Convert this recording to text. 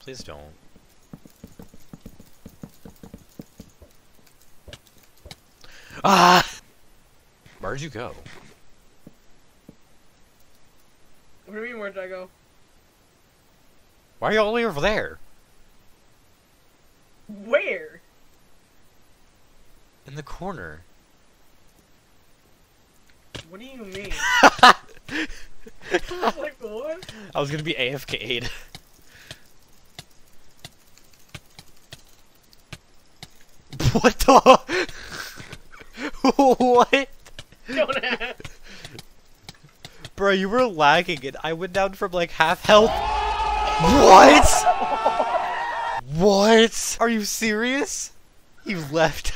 Please don't. Ah! Where'd you go? What do you mean, where'd I go? Why are you all the way over there? Where? In the corner. What do you mean? like, what? I was gonna be AFK'd. What the? what? Don't ask. Bro, you were lagging it. I went down from like half health. What? what? Are you serious? You left.